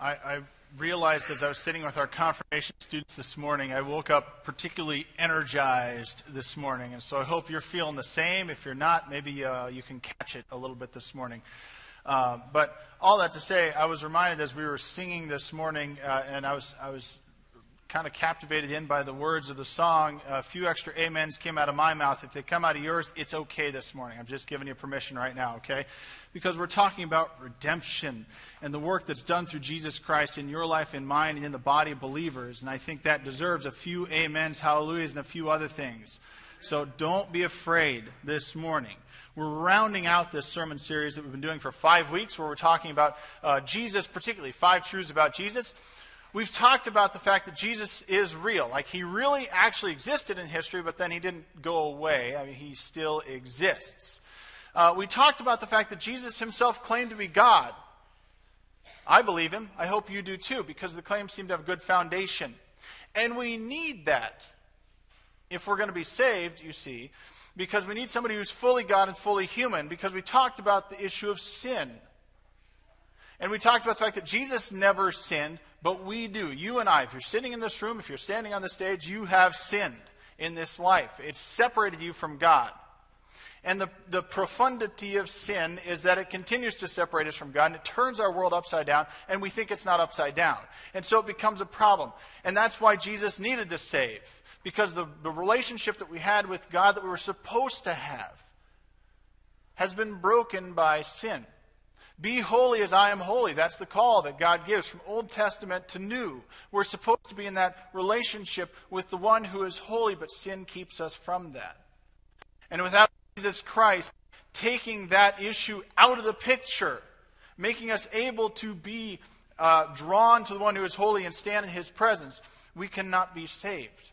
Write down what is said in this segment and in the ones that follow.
I, I, realized as I was sitting with our confirmation students this morning, I woke up particularly energized this morning. And so I hope you're feeling the same. If you're not, maybe uh, you can catch it a little bit this morning. Uh, but all that to say, I was reminded as we were singing this morning, uh, and I was, I was kind of captivated in by the words of the song. A few extra amens came out of my mouth. If they come out of yours, it's okay this morning. I'm just giving you permission right now, okay? Because we're talking about redemption and the work that's done through Jesus Christ in your life, in mine, and in the body of believers. And I think that deserves a few amens, hallelujahs, and a few other things. So don't be afraid this morning. We're rounding out this sermon series that we've been doing for five weeks where we're talking about uh, Jesus, particularly five truths about Jesus. We've talked about the fact that Jesus is real. Like, he really actually existed in history, but then he didn't go away. I mean, he still exists. Uh, we talked about the fact that Jesus himself claimed to be God. I believe him. I hope you do too, because the claims seem to have a good foundation. And we need that if we're going to be saved, you see, because we need somebody who's fully God and fully human, because we talked about the issue of sin. And we talked about the fact that Jesus never sinned, but we do. You and I, if you're sitting in this room, if you're standing on the stage, you have sinned in this life. It's separated you from God. And the, the profundity of sin is that it continues to separate us from God and it turns our world upside down, and we think it's not upside down. And so it becomes a problem. And that's why Jesus needed to save, because the, the relationship that we had with God that we were supposed to have has been broken by sin. Be holy as I am holy. That's the call that God gives from Old Testament to New. We're supposed to be in that relationship with the one who is holy, but sin keeps us from that. And without Jesus Christ taking that issue out of the picture, making us able to be uh, drawn to the one who is holy and stand in his presence, we cannot be saved.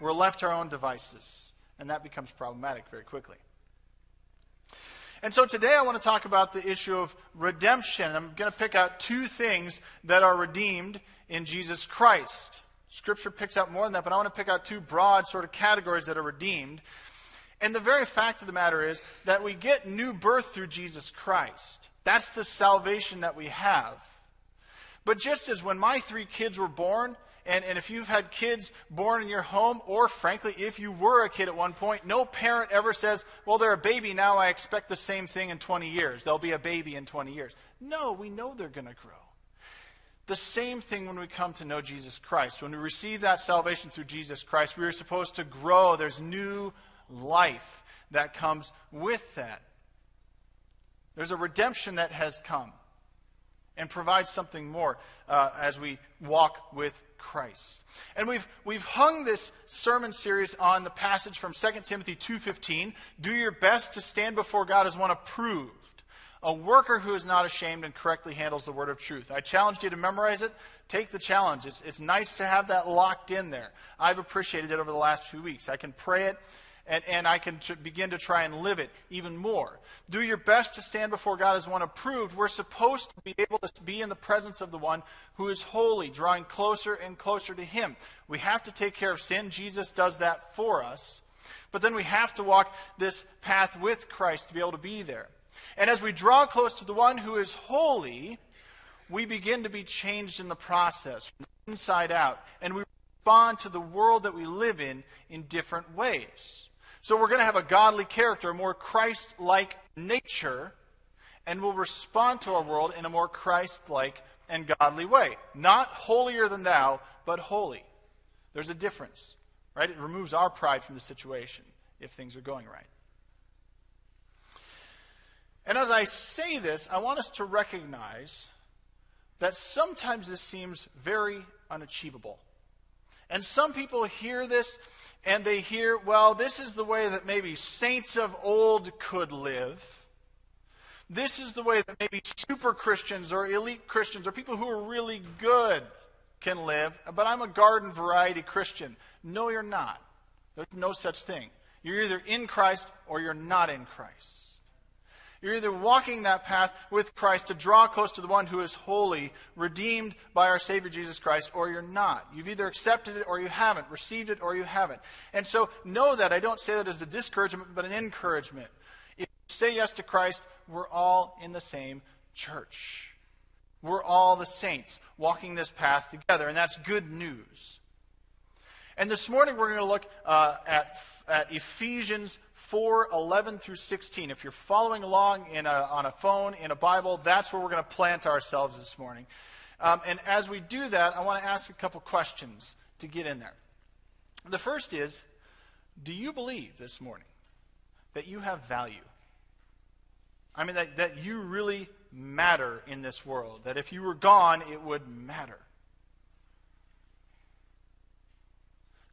We're left to our own devices. And that becomes problematic very quickly. And so today I want to talk about the issue of redemption. I'm going to pick out two things that are redeemed in Jesus Christ. Scripture picks out more than that, but I want to pick out two broad sort of categories that are redeemed. And the very fact of the matter is that we get new birth through Jesus Christ. That's the salvation that we have. But just as when my three kids were born, and, and if you've had kids born in your home, or frankly, if you were a kid at one point, no parent ever says, Well, they're a baby now, I expect the same thing in 20 years. They'll be a baby in 20 years. No, we know they're going to grow. The same thing when we come to know Jesus Christ. When we receive that salvation through Jesus Christ, we are supposed to grow. There's new life that comes with that. There's a redemption that has come and provides something more uh, as we walk with Christ. And we've, we've hung this sermon series on the passage from 2 Timothy 2.15, do your best to stand before God as one approved, a worker who is not ashamed and correctly handles the word of truth. I challenged you to memorize it. Take the challenge. It's, it's nice to have that locked in there. I've appreciated it over the last few weeks. I can pray it and, and I can begin to try and live it even more. Do your best to stand before God as one approved. We're supposed to be able to be in the presence of the one who is holy, drawing closer and closer to Him. We have to take care of sin. Jesus does that for us. But then we have to walk this path with Christ to be able to be there. And as we draw close to the one who is holy, we begin to be changed in the process from inside out. And we respond to the world that we live in in different ways. So we're going to have a godly character, a more Christ like nature, and we'll respond to our world in a more Christ like and godly way. Not holier than thou, but holy. There's a difference, right? It removes our pride from the situation if things are going right. And as I say this, I want us to recognize that sometimes this seems very unachievable. And some people hear this and they hear, well, this is the way that maybe saints of old could live. This is the way that maybe super Christians or elite Christians or people who are really good can live, but I'm a garden variety Christian. No, you're not. There's no such thing. You're either in Christ or you're not in Christ. You're either walking that path with Christ to draw close to the one who is holy, redeemed by our Savior Jesus Christ, or you're not. You've either accepted it or you haven't, received it or you haven't. And so know that. I don't say that as a discouragement, but an encouragement. If you say yes to Christ, we're all in the same church. We're all the saints walking this path together, and that's good news. And this morning we're going to look uh, at, at Ephesians 4 11 through 16. If you're following along in a, on a phone, in a Bible, that's where we're going to plant ourselves this morning. Um, and as we do that, I want to ask a couple questions to get in there. The first is Do you believe this morning that you have value? I mean, that, that you really matter in this world, that if you were gone, it would matter.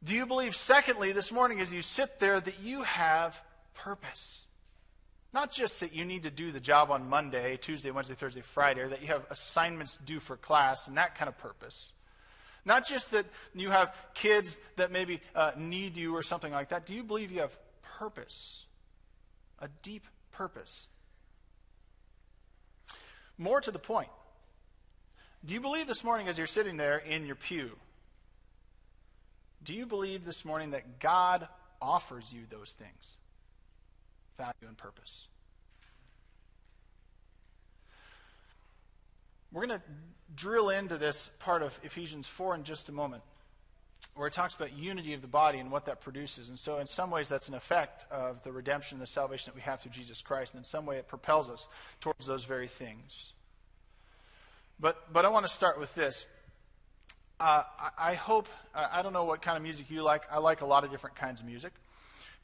Do you believe, secondly, this morning as you sit there, that you have purpose? Not just that you need to do the job on Monday, Tuesday, Wednesday, Thursday, Friday, or that you have assignments due for class and that kind of purpose. Not just that you have kids that maybe uh, need you or something like that. Do you believe you have purpose? A deep purpose. More to the point, do you believe this morning as you're sitting there in your pew do you believe this morning that God offers you those things? Value and purpose. We're going to drill into this part of Ephesians 4 in just a moment, where it talks about unity of the body and what that produces. And so, in some ways, that's an effect of the redemption and the salvation that we have through Jesus Christ. And in some way, it propels us towards those very things. But, but I want to start with this. Uh, I, I, hope, uh, I don't know what kind of music you like. I like a lot of different kinds of music.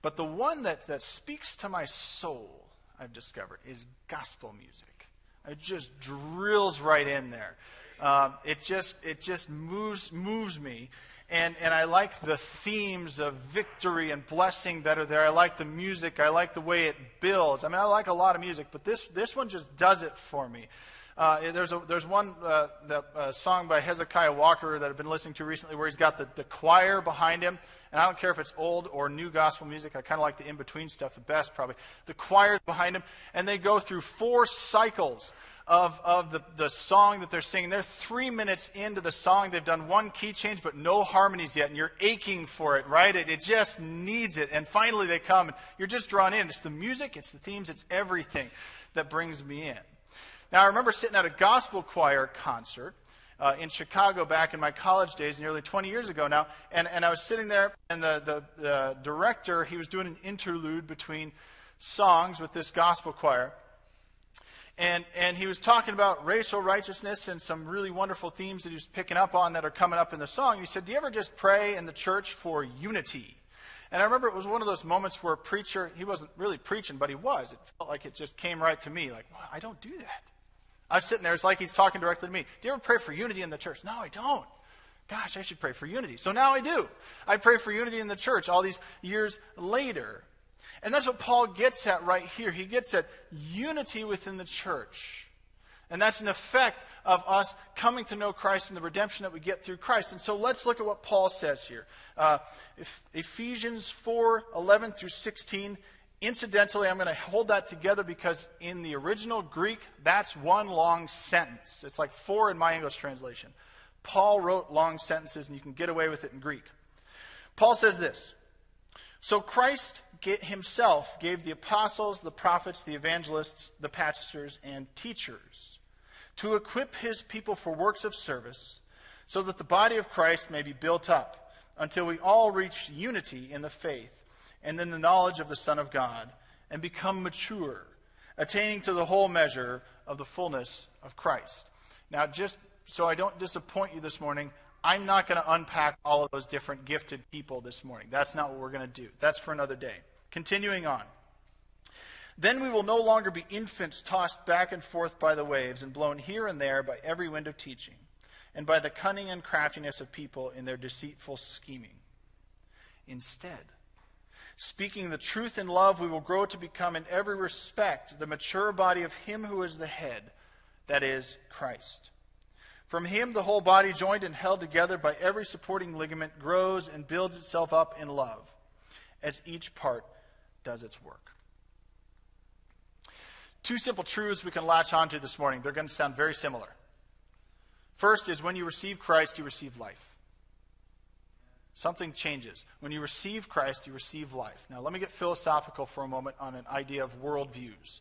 But the one that, that speaks to my soul, I've discovered, is gospel music. It just drills right in there. Um, it just, it just moves, moves me. And, and I like the themes of victory and blessing that are there. I like the music. I like the way it builds. I mean, I like a lot of music, but this, this one just does it for me. Uh, there's, a, there's one uh, uh, song by Hezekiah Walker that I've been listening to recently where he's got the, the choir behind him. And I don't care if it's old or new gospel music. I kind of like the in between stuff the best, probably. The choir's behind him, and they go through four cycles of, of the, the song that they're singing. They're three minutes into the song. They've done one key change, but no harmonies yet, and you're aching for it, right? It, it just needs it. And finally they come, and you're just drawn in. It's the music, it's the themes, it's everything that brings me in. Now, I remember sitting at a gospel choir concert uh, in Chicago back in my college days, nearly 20 years ago now, and, and I was sitting there, and the, the, the director, he was doing an interlude between songs with this gospel choir. And, and he was talking about racial righteousness and some really wonderful themes that he was picking up on that are coming up in the song. And he said, Do you ever just pray in the church for unity? And I remember it was one of those moments where a preacher, he wasn't really preaching, but he was. It felt like it just came right to me, like, well, I don't do that. I was sitting there, it's like he's talking directly to me. Do you ever pray for unity in the church? No, I don't. Gosh, I should pray for unity. So now I do. I pray for unity in the church all these years later. And that's what Paul gets at right here. He gets at unity within the church. And that's an effect of us coming to know Christ and the redemption that we get through Christ. And so let's look at what Paul says here. Uh, Ephesians 4 11 through 16 Incidentally, I'm going to hold that together because in the original Greek, that's one long sentence. It's like four in my English translation. Paul wrote long sentences, and you can get away with it in Greek. Paul says this So Christ himself gave the apostles, the prophets, the evangelists, the pastors, and teachers to equip his people for works of service, so that the body of Christ may be built up until we all reach unity in the faith and in the knowledge of the Son of God, and become mature, attaining to the whole measure of the fullness of Christ. Now, just so I don't disappoint you this morning, I'm not going to unpack all of those different gifted people this morning. That's not what we're going to do. That's for another day. Continuing on. Then we will no longer be infants tossed back and forth by the waves and blown here and there by every wind of teaching, and by the cunning and craftiness of people in their deceitful scheming. Instead, Speaking the truth in love, we will grow to become in every respect the mature body of Him who is the head, that is, Christ. From Him, the whole body, joined and held together by every supporting ligament, grows and builds itself up in love, as each part does its work. Two simple truths we can latch onto this morning. They're going to sound very similar. First is when you receive Christ, you receive life. Something changes. When you receive Christ, you receive life. Now, let me get philosophical for a moment on an idea of worldviews.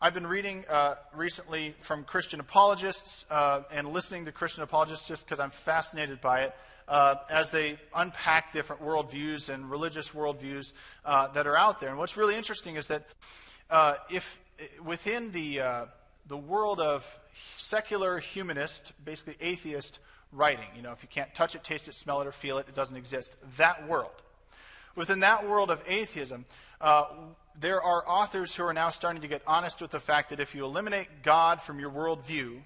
I've been reading uh, recently from Christian apologists uh, and listening to Christian apologists just because I'm fascinated by it uh, as they unpack different worldviews and religious worldviews uh, that are out there. And what's really interesting is that uh, if within the, uh, the world of secular humanist, basically atheist writing, you know, if you can't touch it, taste it, smell it, or feel it, it doesn't exist, that world. Within that world of atheism, uh, there are authors who are now starting to get honest with the fact that if you eliminate God from your worldview,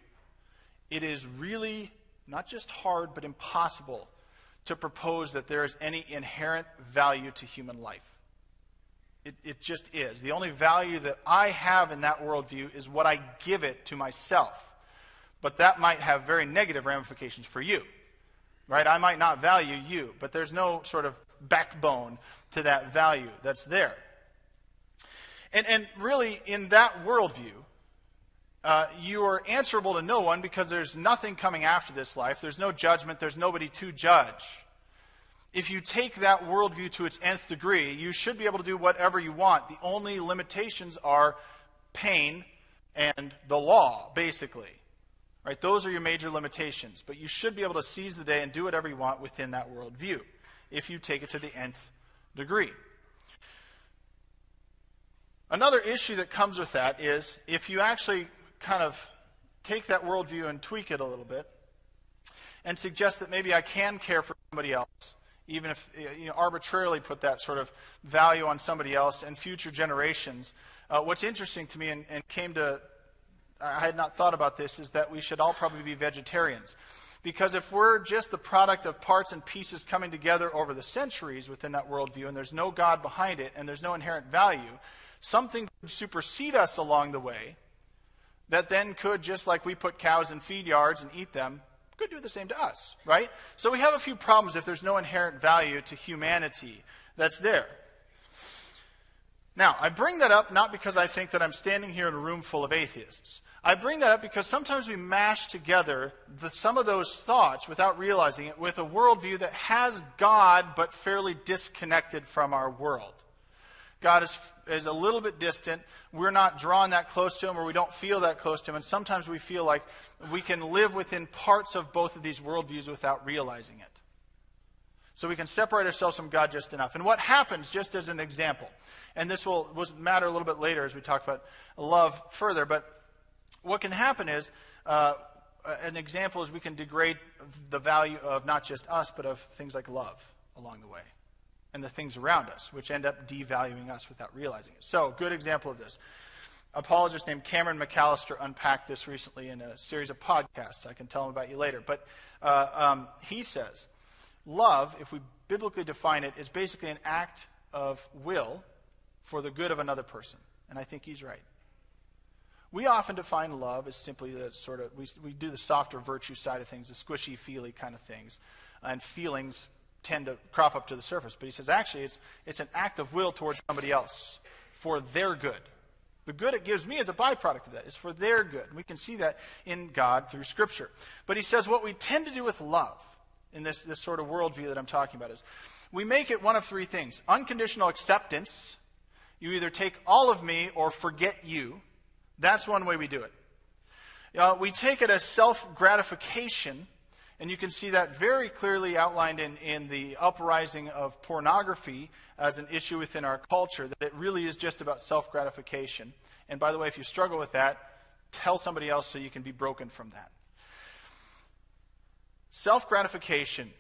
it is really not just hard, but impossible to propose that there is any inherent value to human life. It, it just is. The only value that I have in that worldview is what I give it to myself. But that might have very negative ramifications for you. Right? I might not value you, but there's no sort of backbone to that value that's there. And, and really, in that worldview, uh, you are answerable to no one because there's nothing coming after this life. There's no judgment, there's nobody to judge. If you take that worldview to its nth degree, you should be able to do whatever you want. The only limitations are pain and the law, basically. Right? Those are your major limitations. But you should be able to seize the day and do whatever you want within that worldview if you take it to the nth degree. Another issue that comes with that is if you actually kind of take that worldview and tweak it a little bit and suggest that maybe I can care for somebody else, even if you know, arbitrarily put that sort of value on somebody else and future generations. Uh, what's interesting to me and, and came to, I had not thought about this, is that we should all probably be vegetarians. Because if we're just the product of parts and pieces coming together over the centuries within that worldview, and there's no God behind it, and there's no inherent value, something could supersede us along the way that then could, just like we put cows in feed yards and eat them, could do the same to us, right? So we have a few problems if there's no inherent value to humanity that's there. Now, I bring that up not because I think that I'm standing here in a room full of atheists. I bring that up because sometimes we mash together the, some of those thoughts without realizing it with a worldview that has God but fairly disconnected from our world. God is, is a little bit distant. We're not drawn that close to Him, or we don't feel that close to Him. And sometimes we feel like we can live within parts of both of these worldviews without realizing it. So we can separate ourselves from God just enough. And what happens, just as an example, and this will, will matter a little bit later as we talk about love further, but what can happen is uh, an example is we can degrade the value of not just us, but of things like love along the way and the things around us, which end up devaluing us without realizing it. So, good example of this. Apologist named Cameron McAllister unpacked this recently in a series of podcasts. I can tell him about you later. But uh, um, he says, love, if we biblically define it, is basically an act of will for the good of another person. And I think he's right. We often define love as simply the sort of, we, we do the softer virtue side of things, the squishy, feely kind of things. And feelings tend to crop up to the surface. But he says actually it's, it's an act of will towards somebody else for their good. The good it gives me is a byproduct of that. It's for their good. And we can see that in God through Scripture. But he says what we tend to do with love in this, this sort of worldview that I'm talking about is we make it one of three things unconditional acceptance. You either take all of me or forget you. That's one way we do it. Uh, we take it as self gratification and you can see that very clearly outlined in, in the uprising of pornography as an issue within our culture, that it really is just about self gratification. And by the way, if you struggle with that, tell somebody else so you can be broken from that. Self gratification.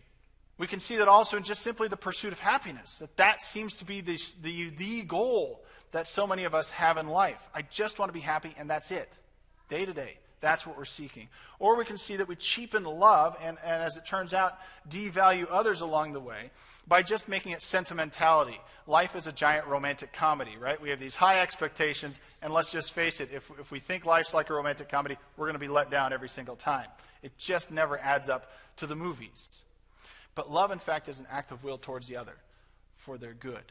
We can see that also in just simply the pursuit of happiness, that that seems to be the, the, the goal that so many of us have in life. I just want to be happy, and that's it, day to day. That's what we're seeking. Or we can see that we cheapen love and, and, as it turns out, devalue others along the way by just making it sentimentality. Life is a giant romantic comedy, right? We have these high expectations, and let's just face it, if, if we think life's like a romantic comedy, we're going to be let down every single time. It just never adds up to the movies. But love, in fact, is an act of will towards the other for their good.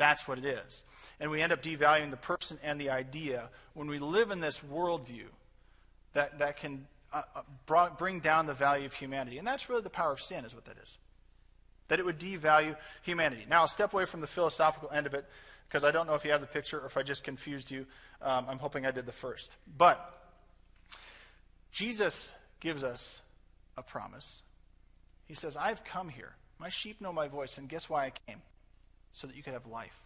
That's what it is. And we end up devaluing the person and the idea when we live in this worldview that, that can uh, uh bring down the value of humanity. And that's really the power of sin, is what that is. That it would devalue humanity. Now, I'll step away from the philosophical end of it because I don't know if you have the picture or if I just confused you. Um, I'm hoping I did the first. But Jesus gives us a promise. He says, I've come here. My sheep know my voice, and guess why I came? So that you could have life.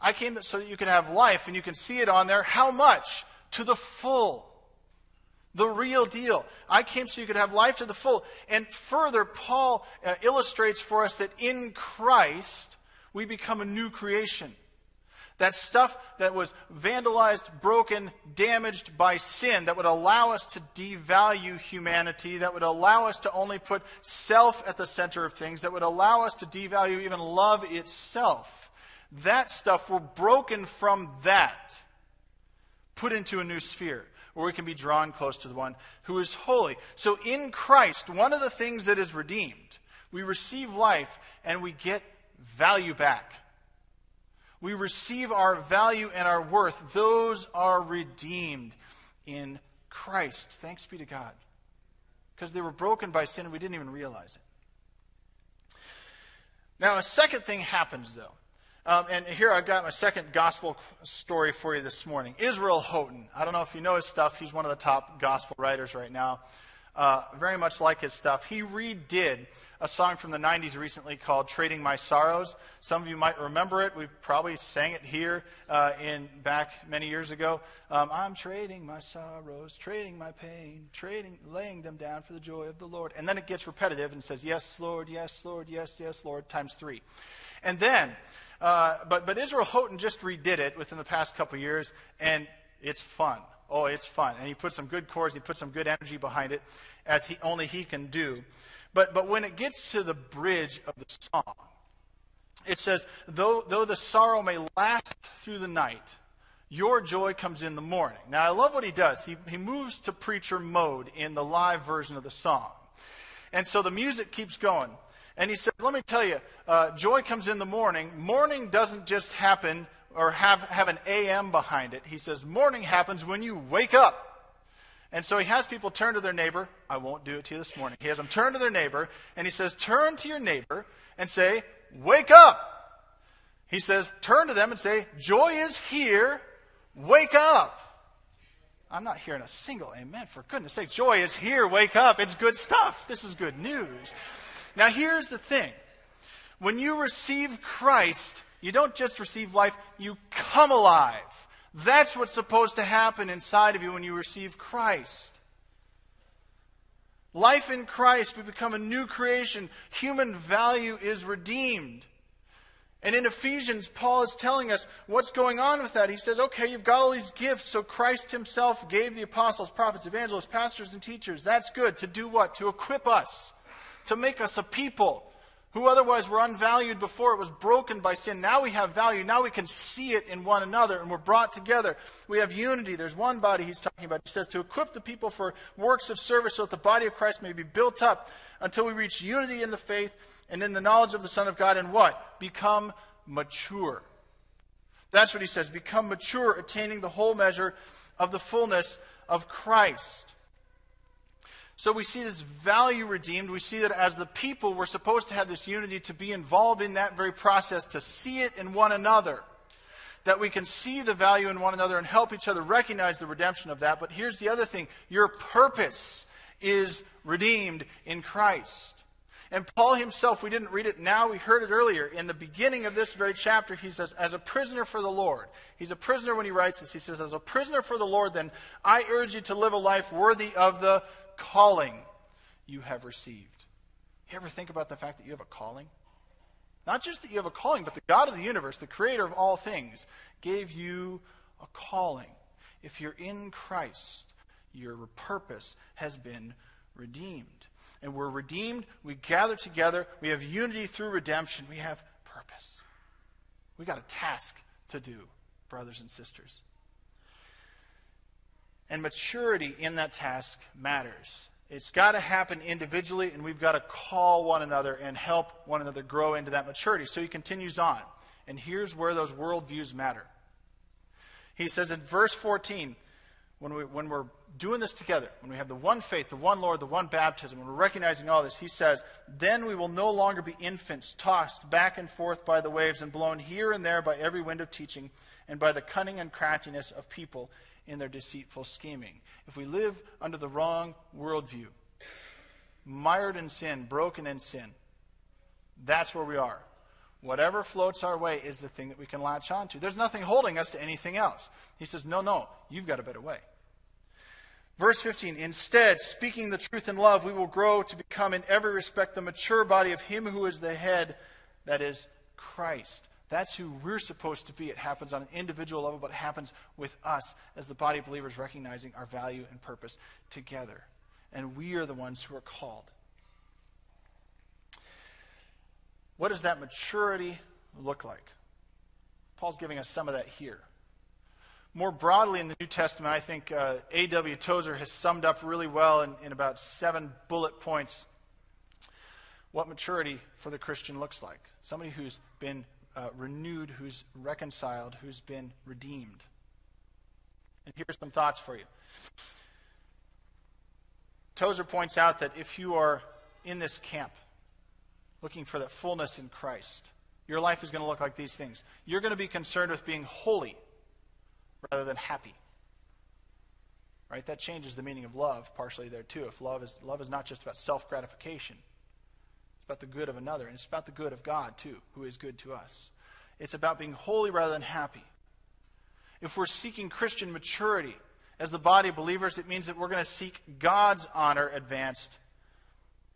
I came so that you could have life, and you can see it on there. How much? To the full. The real deal. I came so you could have life to the full. And further, Paul uh, illustrates for us that in Christ, we become a new creation. That stuff that was vandalized, broken, damaged by sin, that would allow us to devalue humanity, that would allow us to only put self at the center of things, that would allow us to devalue even love itself. That stuff, we're broken from that, put into a new sphere where we can be drawn close to the one who is holy. So in Christ, one of the things that is redeemed, we receive life and we get value back we receive our value and our worth. Those are redeemed in Christ. Thanks be to God. Because they were broken by sin and we didn't even realize it. Now, a second thing happens, though. Um, and here I've got my second gospel story for you this morning. Israel Houghton. I don't know if you know his stuff. He's one of the top gospel writers right now. Uh, very much like his stuff. He redid a song from the 90s recently called Trading My Sorrows. Some of you might remember it. We probably sang it here uh, in back many years ago. Um, I'm trading my sorrows, trading my pain, trading, laying them down for the joy of the Lord. And then it gets repetitive and says, Yes, Lord, yes, Lord, yes, yes, Lord, times three. And then, uh, but, but Israel Houghton just redid it within the past couple years, and it's fun. Oh, it's fun. And he put some good chords, he put some good energy behind it, as he, only he can do. But, but when it gets to the bridge of the song, it says, though, though the sorrow may last through the night, your joy comes in the morning. Now, I love what he does. He, he moves to preacher mode in the live version of the song. And so the music keeps going. And he says, Let me tell you, uh, joy comes in the morning. Morning doesn't just happen or have, have an AM behind it. He says, Morning happens when you wake up. And so he has people turn to their neighbor. I won't do it to you this morning. He has them turn to their neighbor, and he says, Turn to your neighbor and say, Wake up. He says, Turn to them and say, Joy is here. Wake up. I'm not hearing a single amen. For goodness sake, joy is here. Wake up. It's good stuff. This is good news. Now, here's the thing when you receive Christ, you don't just receive life, you come alive. That's what's supposed to happen inside of you when you receive Christ. Life in Christ, we become a new creation. Human value is redeemed. And in Ephesians, Paul is telling us what's going on with that. He says, okay, you've got all these gifts, so Christ himself gave the apostles, prophets, evangelists, pastors, and teachers. That's good. To do what? To equip us, to make us a people who otherwise were unvalued before it was broken by sin. Now we have value. Now we can see it in one another and we're brought together. We have unity. There's one body he's talking about. He says to equip the people for works of service so that the body of Christ may be built up until we reach unity in the faith and in the knowledge of the Son of God and what? Become mature. That's what he says. Become mature, attaining the whole measure of the fullness of Christ. So we see this value redeemed. We see that as the people, we're supposed to have this unity to be involved in that very process, to see it in one another. That we can see the value in one another and help each other recognize the redemption of that. But here's the other thing your purpose is redeemed in Christ. And Paul himself, we didn't read it now, we heard it earlier. In the beginning of this very chapter, he says, As a prisoner for the Lord. He's a prisoner when he writes this. He says, As a prisoner for the Lord, then I urge you to live a life worthy of the calling you have received. You ever think about the fact that you have a calling? Not just that you have a calling, but the God of the universe, the creator of all things, gave you a calling. If you're in Christ, your purpose has been redeemed. And we're redeemed, we gather together, we have unity through redemption, we have purpose. We got a task to do, brothers and sisters. And maturity in that task matters. It's got to happen individually, and we've got to call one another and help one another grow into that maturity. So he continues on. And here's where those worldviews matter. He says in verse 14, when, we, when we're doing this together, when we have the one faith, the one Lord, the one baptism, when we're recognizing all this, he says, then we will no longer be infants tossed back and forth by the waves and blown here and there by every wind of teaching and by the cunning and craftiness of people in their deceitful scheming. If we live under the wrong worldview, mired in sin, broken in sin, that's where we are. Whatever floats our way is the thing that we can latch onto. There's nothing holding us to anything else. He says, No, no, you've got a better way. Verse 15, instead, speaking the truth in love, we will grow to become in every respect the mature body of Him who is the head, that is Christ. That's who we're supposed to be. It happens on an individual level, but it happens with us as the body of believers recognizing our value and purpose together. And we are the ones who are called. What does that maturity look like? Paul's giving us some of that here. More broadly in the New Testament, I think uh, A.W. Tozer has summed up really well in, in about seven bullet points what maturity for the Christian looks like. Somebody who's been uh, renewed, who's reconciled, who's been redeemed. And here's some thoughts for you. Tozer points out that if you are in this camp, looking for that fullness in Christ, your life is going to look like these things. You're going to be concerned with being holy rather than happy. Right? That changes the meaning of love partially there too. If love is love is not just about self-gratification. It's about the good of another, and it's about the good of God too, who is good to us. It's about being holy rather than happy. If we're seeking Christian maturity as the body of believers, it means that we're going to seek God's honor advanced,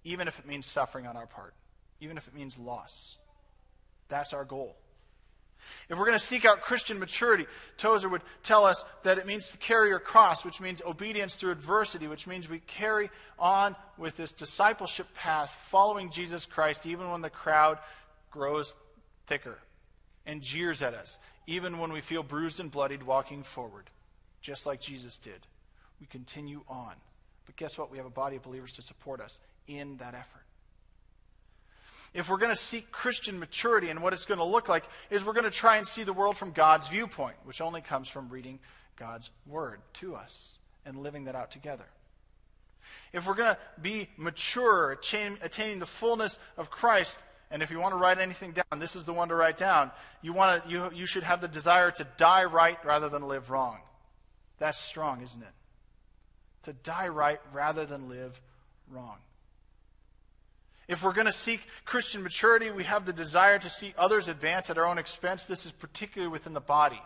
even if it means suffering on our part, even if it means loss. That's our goal. If we're going to seek out Christian maturity, Tozer would tell us that it means to carry your cross, which means obedience through adversity, which means we carry on with this discipleship path, following Jesus Christ, even when the crowd grows thicker and jeers at us, even when we feel bruised and bloodied walking forward, just like Jesus did. We continue on. But guess what? We have a body of believers to support us in that effort. If we're going to seek Christian maturity, and what it's going to look like is we're going to try and see the world from God's viewpoint, which only comes from reading God's word to us and living that out together. If we're going to be mature, attaining the fullness of Christ, and if you want to write anything down, this is the one to write down. You, want to, you, you should have the desire to die right rather than live wrong. That's strong, isn't it? To die right rather than live wrong. If we're going to seek Christian maturity, we have the desire to see others advance at our own expense. This is particularly within the body.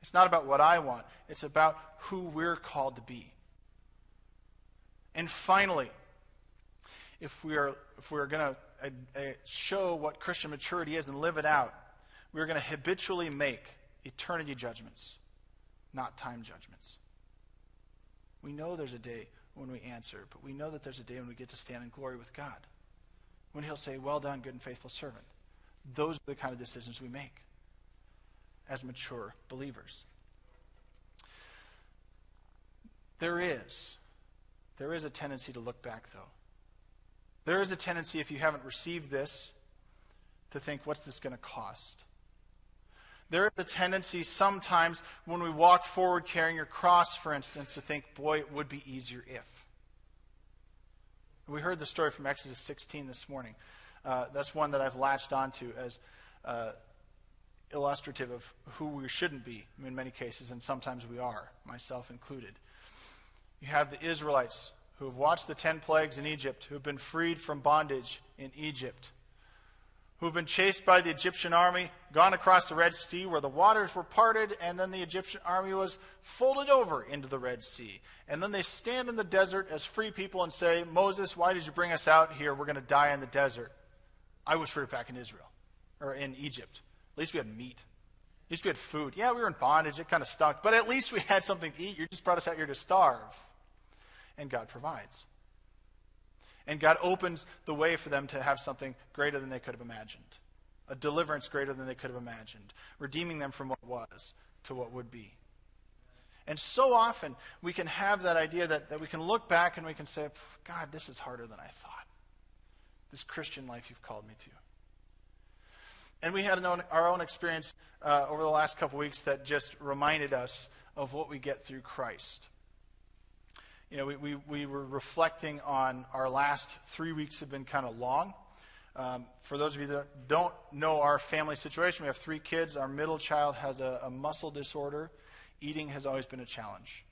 It's not about what I want, it's about who we're called to be. And finally, if we are, if we're going to uh, uh, show what Christian maturity is and live it out, we're going to habitually make eternity judgments, not time judgments. We know there's a day when we answer, but we know that there's a day when we get to stand in glory with God when he'll say, Well done, good and faithful servant. Those are the kind of decisions we make as mature believers. There is. There is a tendency to look back, though. There is a tendency, if you haven't received this, to think, what's this going to cost? There is a tendency sometimes when we walk forward carrying your cross, for instance, to think, boy, it would be easier if. We heard the story from Exodus 16 this morning. Uh, that's one that I've latched onto as uh, illustrative of who we shouldn't be in many cases, and sometimes we are, myself included. You have the Israelites who have watched the ten plagues in Egypt, who have been freed from bondage in Egypt who have been chased by the Egyptian army, gone across the Red Sea where the waters were parted, and then the Egyptian army was folded over into the Red Sea. And then they stand in the desert as free people and say, Moses, why did you bring us out here? We're going to die in the desert. I wish we were back in Israel, or in Egypt. At least we had meat. At least we had food. Yeah, we were in bondage. It kind of stunk. But at least we had something to eat. You just brought us out here to starve. And God provides. And God opens the way for them to have something greater than they could have imagined a deliverance greater than they could have imagined, redeeming them from what was to what would be. And so often we can have that idea that, that we can look back and we can say, God, this is harder than I thought. This Christian life you've called me to. And we had our own experience uh, over the last couple weeks that just reminded us of what we get through Christ. You know, we, we, we were reflecting on our last three weeks have been kind of long. Um, for those of you that don't know our family situation, we have three kids. Our middle child has a, a muscle disorder. Eating has always been a challenge.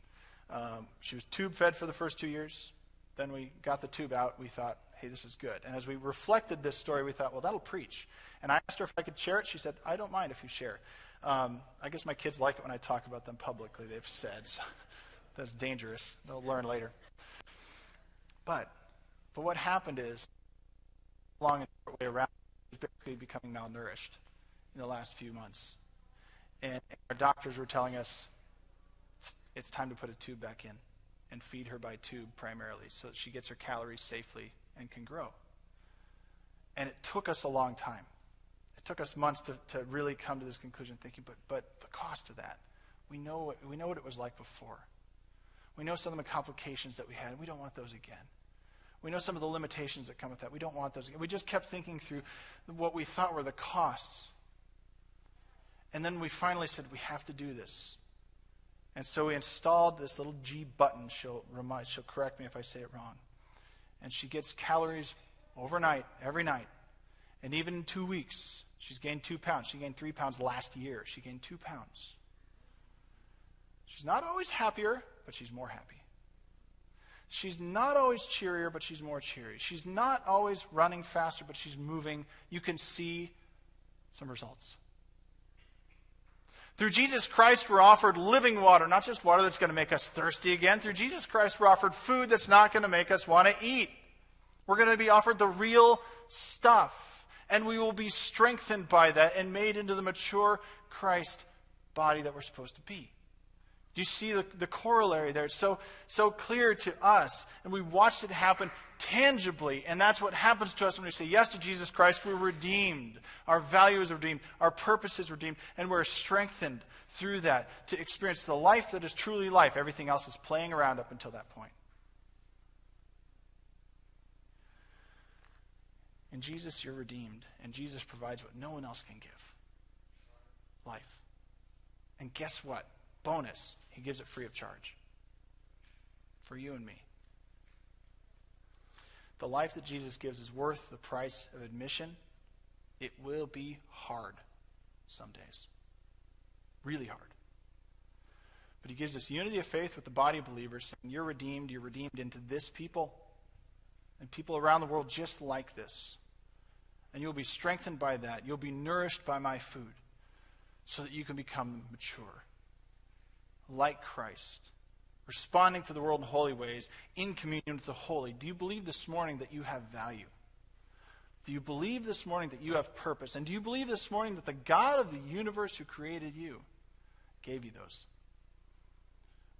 Um, she was tube fed for the first two years. Then we got the tube out. We thought, hey, this is good. And as we reflected this story, we thought, well, that'll preach. And I asked her if I could share it. She said, I don't mind if you share. Um, I guess my kids like it when I talk about them publicly, they've said. So that's dangerous. They'll learn later. But, but what happened is, long and short way around, was basically becoming malnourished in the last few months. And our doctors were telling us it's, it's time to put a tube back in and feed her by tube primarily so that she gets her calories safely and can grow. And it took us a long time. It took us months to, to really come to this conclusion, thinking, but, but the cost of that, we know, we know what it was like before. We know some of the complications that we had. We don't want those again. We know some of the limitations that come with that. We don't want those again. We just kept thinking through what we thought were the costs. And then we finally said, we have to do this. And so we installed this little G button. She'll, remind, she'll correct me if I say it wrong. And she gets calories overnight, every night. And even in two weeks, she's gained two pounds. She gained three pounds last year. She gained two pounds. She's not always happier, but she's more happy. She's not always cheerier, but she's more cheery. She's not always running faster, but she's moving. You can see some results. Through Jesus Christ, we're offered living water, not just water that's going to make us thirsty again. Through Jesus Christ, we're offered food that's not going to make us want to eat. We're going to be offered the real stuff. And we will be strengthened by that and made into the mature Christ body that we're supposed to be. Do you see the, the corollary there? It's so, so clear to us. And we watched it happen tangibly. And that's what happens to us when we say yes to Jesus Christ. We're redeemed. Our value is redeemed. Our purpose is redeemed. And we're strengthened through that to experience the life that is truly life. Everything else is playing around up until that point. In Jesus, you're redeemed. And Jesus provides what no one else can give life. And guess what? Bonus, he gives it free of charge for you and me. The life that Jesus gives is worth the price of admission. It will be hard some days, really hard. But he gives us unity of faith with the body of believers, saying, You're redeemed, you're redeemed into this people and people around the world just like this. And you'll be strengthened by that. You'll be nourished by my food so that you can become mature like Christ, responding to the world in holy ways, in communion with the holy. Do you believe this morning that you have value? Do you believe this morning that you have purpose? And do you believe this morning that the God of the universe who created you gave you those?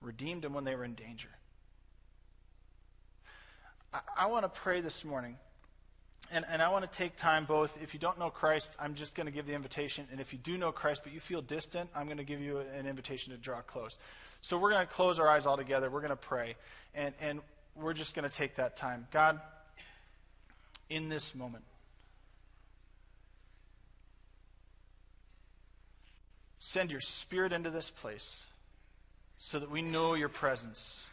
Redeemed them when they were in danger. I, I want to pray this morning and, and I want to take time both. If you don't know Christ, I'm just going to give the invitation. And if you do know Christ, but you feel distant, I'm going to give you an invitation to draw close. So we're going to close our eyes all together. We're going to pray. And, and we're just going to take that time. God, in this moment, send your spirit into this place so that we know your presence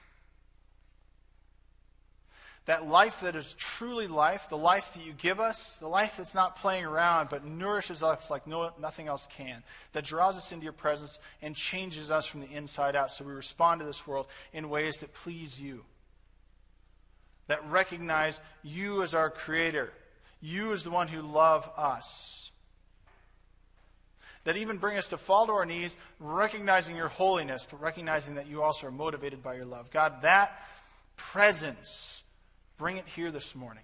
that life that is truly life, the life that you give us, the life that's not playing around but nourishes us like no, nothing else can, that draws us into your presence and changes us from the inside out so we respond to this world in ways that please you, that recognize you as our creator, you as the one who love us. That even bring us to fall to our knees, recognizing your holiness, but recognizing that you also are motivated by your love. God, that presence Bring it here this morning.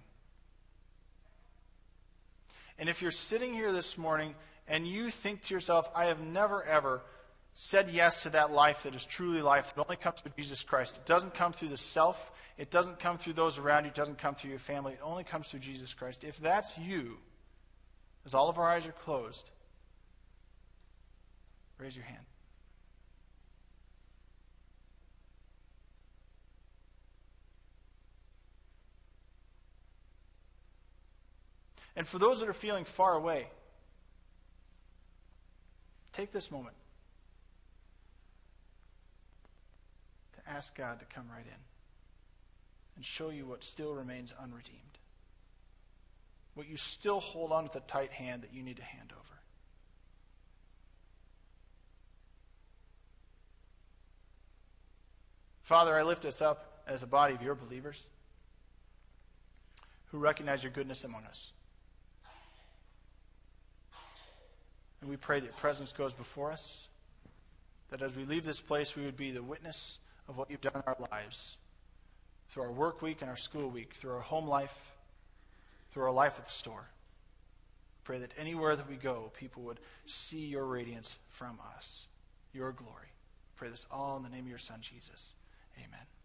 And if you're sitting here this morning and you think to yourself, I have never, ever said yes to that life that is truly life, that only comes through Jesus Christ. It doesn't come through the self, it doesn't come through those around you, it doesn't come through your family, it only comes through Jesus Christ. If that's you, as all of our eyes are closed, raise your hand. And for those that are feeling far away, take this moment to ask God to come right in. and show you what still remains unredeemed. What you still hold on with a tight hand that you need to hand over. Father, I lift us up as a body of your believers who recognize your goodness among us. And we pray that your presence goes before us, that as we leave this place, we would be the witness of what you've done in our lives through our work week and our school week, through our home life, through our life at the store. Pray that anywhere that we go, people would see your radiance from us, your glory. Pray this all in the name of your Son, Jesus. Amen.